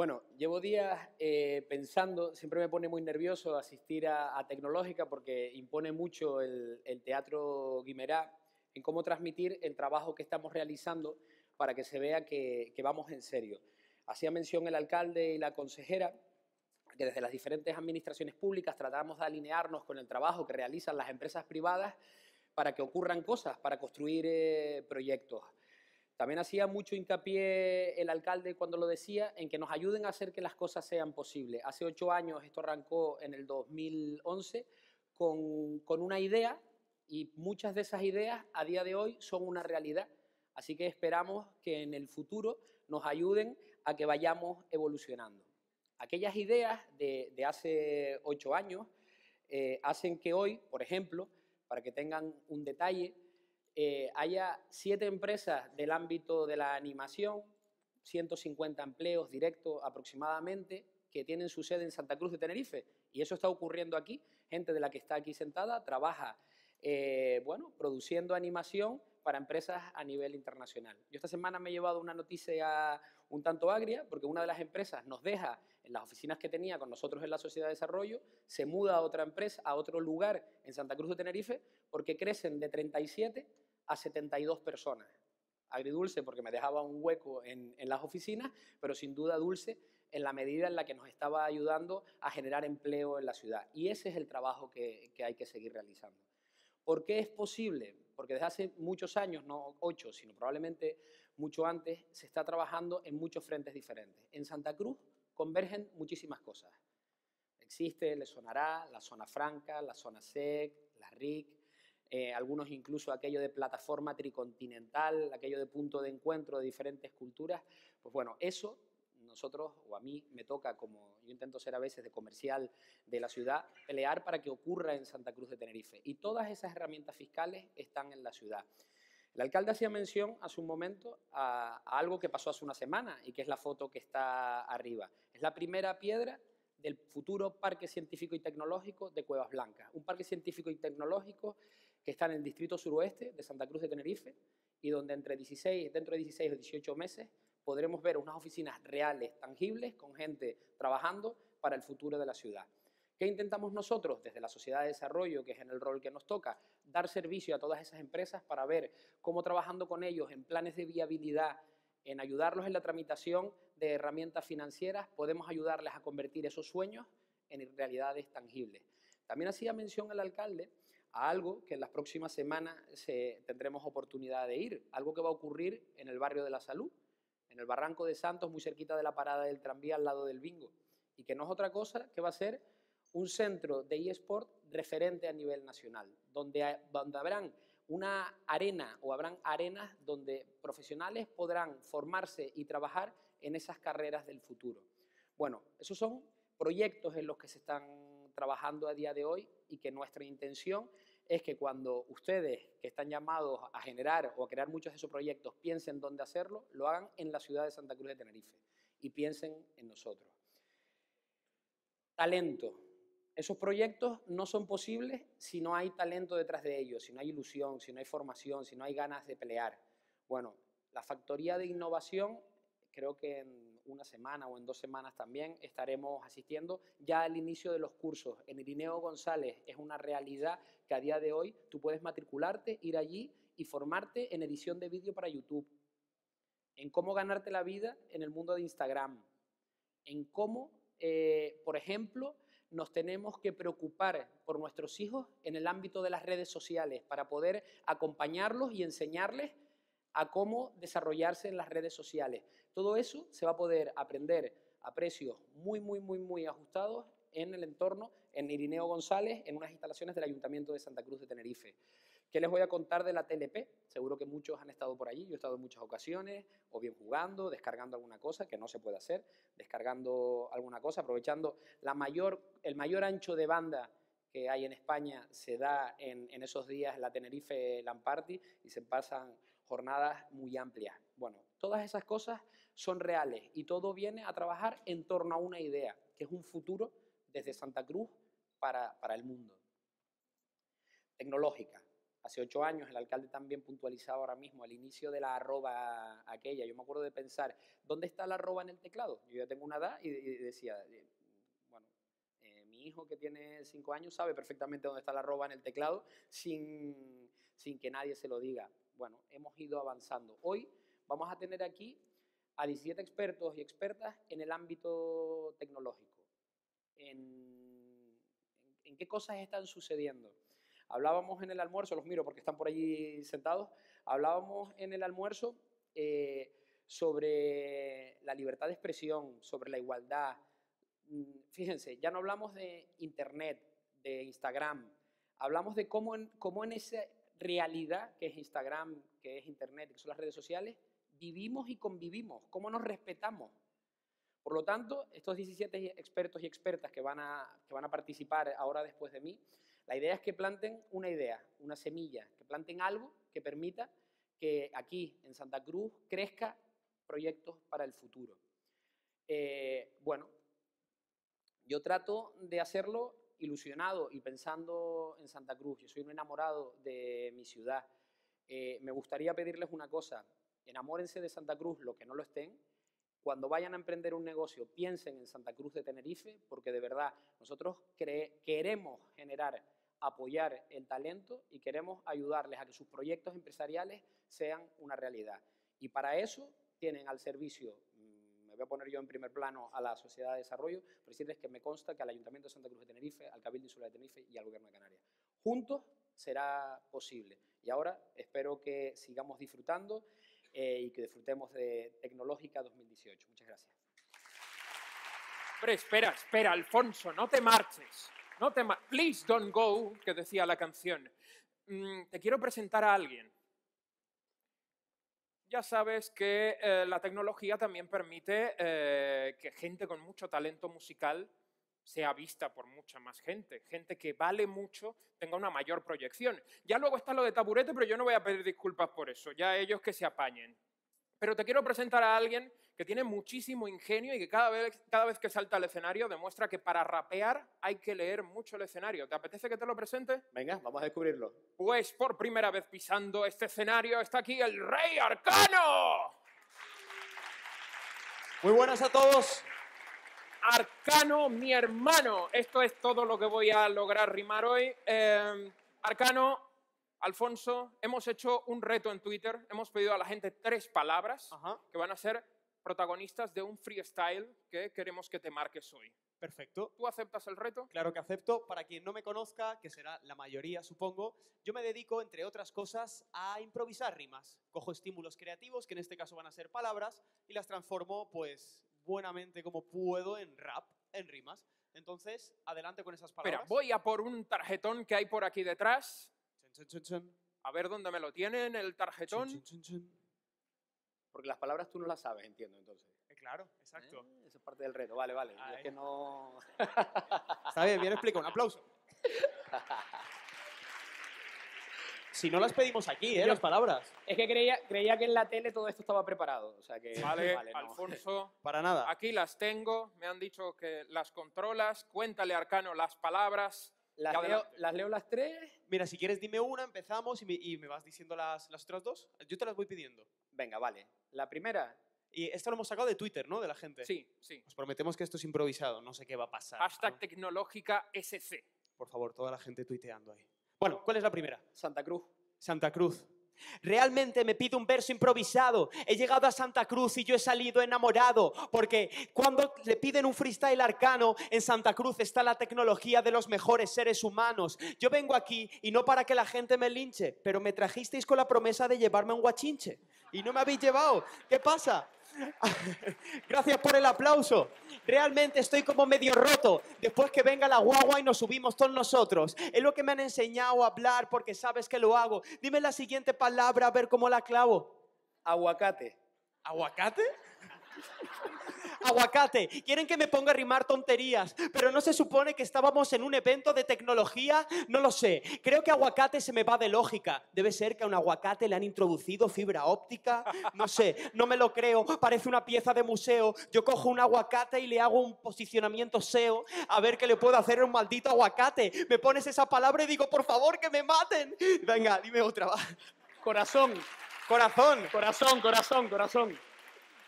Bueno, llevo días eh, pensando, siempre me pone muy nervioso asistir a, Tecnológica porque impone mucho el, Teatro Guimerá en cómo transmitir el trabajo que estamos realizando para que se vea que, vamos en serio. Hacía mención el alcalde y la consejera que desde las diferentes administraciones públicas tratamos de alinearnos con el trabajo que realizan las empresas privadas para que ocurran cosas, para construir eh, proyectos. También hacía mucho hincapié el alcalde cuando lo decía en que nos ayuden a hacer que las cosas sean posibles. Hace ocho años, esto arrancó en el 2011, con, con una idea y muchas de esas ideas a día de hoy son una realidad. Así que esperamos que en el futuro nos ayuden a que vayamos evolucionando. Aquellas ideas de, hace ocho años eh, hacen que hoy, por ejemplo, para que tengan un detalle, eh, haya siete empresas del ámbito de la animación, 150 empleos directos aproximadamente, que tienen su sede en Santa Cruz de Tenerife. Y eso está ocurriendo aquí. Gente de la que está aquí sentada trabaja, eh, bueno, produciendo animación para empresas a nivel internacional. Yo esta semana me he llevado una noticia un tanto agria, porque una de las empresas nos deja en las oficinas que tenía con nosotros en la Sociedad de Desarrollo, se muda a otra empresa, a otro lugar en Santa Cruz de Tenerife, porque crecen de 37 a 72 personas. Agridulce porque me dejaba un hueco en, las oficinas, pero sin duda dulce en la medida en la que nos estaba ayudando a generar empleo en la ciudad. Y ese es el trabajo que hay que seguir realizando. ¿Por qué es posible? Porque desde hace muchos años, no ocho, sino probablemente mucho antes, se está trabajando en muchos frentes diferentes. En Santa Cruz convergen muchísimas cosas. Existe, le sonará, la zona franca, la zona SEC, la RIC, eh, algunos incluso aquello de plataforma tricontinental, aquello de punto de encuentro de diferentes culturas. Pues bueno, eso nosotros, o a mí, me toca, como yo intento ser a veces de comercial de la ciudad, pelear para que ocurra en Santa Cruz de Tenerife. Y todas esas herramientas fiscales están en la ciudad. El alcalde hacía mención hace un momento a, algo que pasó hace una semana y que es la foto que está arriba. Es la primera piedra del futuro Parque Científico y Tecnológico de Cuevas Blancas. Un parque científico y tecnológico que está en el distrito suroeste de Santa Cruz de Tenerife y donde entre 16, dentro de 16 o 18 meses podremos ver unas oficinas reales, tangibles, con gente trabajando para el futuro de la ciudad. ¿Qué intentamos nosotros desde la sociedad de desarrollo, que es en el rol que nos toca, dar servicio a todas esas empresas para ver cómo trabajando con ellos en planes de viabilidad, en ayudarlos en la tramitación de herramientas financieras, podemos ayudarles a convertir esos sueños en realidades tangibles. También hacía mención el alcalde a algo que en las próximas semanas tendremos oportunidad de ir, algo que va a ocurrir en el barrio de la salud, en el Barranco de Santos, muy cerquita de la parada del tranvía al lado del bingo, y que no es otra cosa que va a ser un centro de eSport referente a nivel nacional, donde, donde habrán una arena o habrán arenas donde profesionales podrán formarse y trabajar en esas carreras del futuro. Bueno, esos son proyectos en los que se están trabajando a día de hoy y que nuestra intención es que cuando ustedes que están llamados a generar o a crear muchos de esos proyectos piensen dónde hacerlo, lo hagan en la ciudad de Santa Cruz de Tenerife y piensen en nosotros. Talento. Esos proyectos no son posibles si no hay talento detrás de ellos, si no hay ilusión, si no hay formación, si no hay ganas de pelear. Bueno, la factoría de innovación creo que en una semana o en dos semanas también estaremos asistiendo ya al inicio de los cursos. En Irineo González es una realidad que a día de hoy tú puedes matricularte, ir allí y formarte en edición de vídeo para YouTube, en cómo ganarte la vida en el mundo de Instagram, en cómo, eh, por ejemplo, nos tenemos que preocupar por nuestros hijos en el ámbito de las redes sociales para poder acompañarlos y enseñarles a cómo desarrollarse en las redes sociales. Todo eso se va a poder aprender a precios muy, muy, muy, muy ajustados en el entorno, en Irineo González, en unas instalaciones del Ayuntamiento de Santa Cruz de Tenerife. ¿Qué les voy a contar de la TLP? Seguro que muchos han estado por allí, yo he estado en muchas ocasiones, o bien jugando, descargando alguna cosa, que no se puede hacer, descargando alguna cosa, aprovechando la mayor, el mayor ancho de banda que hay en España se da en, en esos días la Tenerife Lamparty y se pasan jornadas muy amplias. Bueno, todas esas cosas son reales y todo viene a trabajar en torno a una idea, que es un futuro desde Santa Cruz para, para el mundo. Tecnológica. Hace ocho años, el alcalde también puntualizaba ahora mismo al inicio de la arroba aquella. Yo me acuerdo de pensar, ¿dónde está la arroba en el teclado? Yo ya tengo una edad y, decía, eh, bueno, eh, mi hijo que tiene cinco años sabe perfectamente dónde está la arroba en el teclado sin, sin que nadie se lo diga. Bueno, hemos ido avanzando. Hoy vamos a tener aquí a 17 expertos y expertas en el ámbito tecnológico. En, en, qué cosas están sucediendo. Hablábamos en el almuerzo, los miro porque están por allí sentados, hablábamos en el almuerzo eh, sobre la libertad de expresión, sobre la igualdad. Mm, fíjense, ya no hablamos de Internet, de Instagram, hablamos de cómo en, cómo en esa realidad que es Instagram, que es Internet, que son las redes sociales, vivimos y convivimos, cómo nos respetamos. Por lo tanto, estos 17 expertos y expertas que van a, que van a participar ahora después de mí, la idea es que planten una idea, una semilla, que planten algo que permita que aquí en Santa Cruz crezca proyectos para el futuro. Eh, bueno, yo trato de hacerlo ilusionado y pensando en Santa Cruz. Yo soy un enamorado de mi ciudad. Eh, me gustaría pedirles una cosa, enamórense de Santa Cruz, lo que no lo estén. Cuando vayan a emprender un negocio, piensen en Santa Cruz de Tenerife, porque de verdad nosotros queremos generar, apoyar el talento y queremos ayudarles a que sus proyectos empresariales sean una realidad. Y para eso tienen al servicio, mm, me voy a poner yo en primer plano a la Sociedad de Desarrollo, pero decirles que me consta que al Ayuntamiento de Santa Cruz de Tenerife, al Cabildo Insular de Tenerife y al Gobierno de Canarias. Juntos será posible. Y ahora espero que sigamos disfrutando eh, y que disfrutemos de Tecnológica 2018. Muchas gracias. Hombre, espera, espera, Alfonso, no te marches. No te Please don't go, que decía la canción. Mm, te quiero presentar a alguien. Ya sabes que eh, la tecnología también permite eh, que gente con mucho talento musical sea vista por mucha más gente, gente que vale mucho, tenga una mayor proyección. Ya luego está lo de taburete, pero yo no voy a pedir disculpas por eso, ya ellos que se apañen. Pero te quiero presentar a alguien que tiene muchísimo ingenio y que cada vez, cada vez que salta al escenario demuestra que para rapear hay que leer mucho el escenario. ¿Te apetece que te lo presente? Venga, vamos a descubrirlo. Pues por primera vez pisando este escenario está aquí el Rey Arcano. Muy buenas a todos. Arcano, mi hermano. Esto es todo lo que voy a lograr rimar hoy. Em, Arcano, Alfonso, hemos hecho un reto en Twitter. Hemos pedido a la gente tres palabras que van a ser protagonistas de un freestyle que queremos que te marques hoy. Perfecto. ¿Tú aceptas el reto? Claro que acepto. Para quien no me conozca, que será la mayoría supongo, yo me dedico, entre otras cosas, a improvisar rimas. Cojo estímulos creativos, que en este caso van a ser palabras, y las transformo pues buenamente como puedo en rap, en rimas. Entonces, adelante con esas palabras. Espera, voy a por un tarjetón que hay por aquí detrás. A ver dónde me lo tienen, el tarjetón. Porque las palabras tú no las sabes, entiendo, entonces. Eh, claro, exacto. Eh, eso es parte del reto, vale, vale. Es que no... Está bien, bien explico, un aplauso. Si no las pedimos aquí, ¿eh? las palabras. Es que creía, creía que en la tele todo esto estaba preparado. O sea que, vale, Alfonso. Para nada. Aquí las tengo. Me han dicho que las controlas. Cuéntale, Arcano, las palabras. Las leo, las tres. Mira, si quieres dime una, empezamos y me, vas diciendo las, las otras dos. Yo te las voy pidiendo. Venga, vale. La primera. Y esto lo hemos sacado de Twitter, ¿no? De la gente. Sí, sí. Os prometemos que esto es improvisado. No sé qué va a pasar. Hashtag tecnológica SC. Por favor, toda la gente tuiteando ahí. Bueno, ¿cuál es la primera? Santa Cruz. Santa Cruz. Realmente me pido un verso improvisado. He llegado a Santa Cruz y yo he salido enamorado. Porque cuando le piden un freestyle arcano, en Santa Cruz está la tecnología de los mejores seres humanos. Yo vengo aquí y no para que la gente me linche, pero me trajisteis con la promesa de llevarme un guachinche. Y no me habéis llevado. ¿Qué pasa? Gracias por el aplauso. Realmente estoy como medio roto. Después que venga la guagua y nos subimos todos nosotros. Es lo que me han enseñado a hablar porque sabes que lo hago. Dime la siguiente palabra a ver cómo la clavo. Aguacate. ¿Aguacate? Aguacate. Quieren que me ponga a rimar tonterías, pero no se supone que estábamos en un evento de tecnología. No lo sé. Creo que aguacate se me va de lógica. Debe ser que a un aguacate le han introducido fibra óptica. No sé, no me lo creo. Parece una pieza de museo. Yo cojo un aguacate y le hago un posicionamiento SEO a ver qué le puedo hacer a un maldito aguacate. Me pones esa palabra y digo, por favor, que me maten. Venga, dime otra. Corazón, Corazón. corazón, corazón, corazón.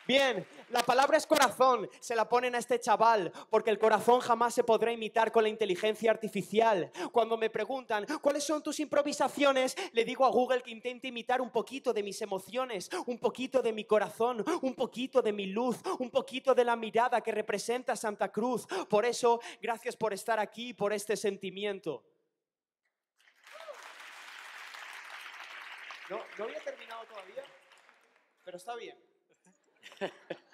Bien, la palabra es corazón, se la ponen a este chaval, porque el corazón jamás se podrá imitar con la inteligencia artificial. Cuando me preguntan, ¿cuáles son tus improvisaciones? Le digo a Google que intente imitar un poquito de mis emociones, un poquito de mi corazón, un poquito de mi luz, un poquito de la mirada que representa Santa Cruz. Por eso, gracias por estar aquí, y por este sentimiento. No, no había terminado todavía, pero está bien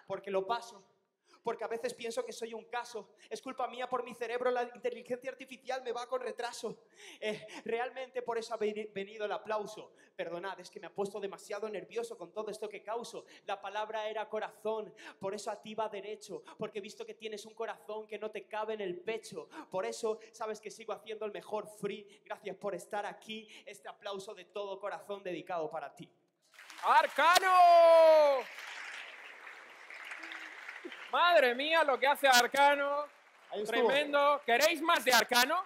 porque lo paso. Porque a veces pienso que soy un caso. Es culpa mía por mi cerebro, la inteligencia artificial me va con retraso. Eh, realmente por eso ha veni- venido el aplauso. Perdonad, es que me ha puesto demasiado nervioso con todo esto que causo. La palabra era corazón, por eso a ti va derecho. Porque he visto que tienes un corazón que no te cabe en el pecho. Por eso sabes que sigo haciendo el mejor free. Gracias por estar aquí. Este aplauso de todo corazón dedicado para ti. ¡Arcano! Madre mía, lo que hace Arcano. Ahí. Tremendo. ¿Queréis más de Arcano?